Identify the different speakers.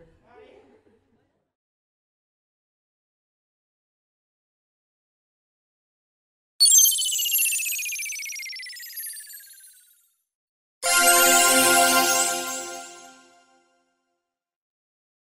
Speaker 1: Yeah.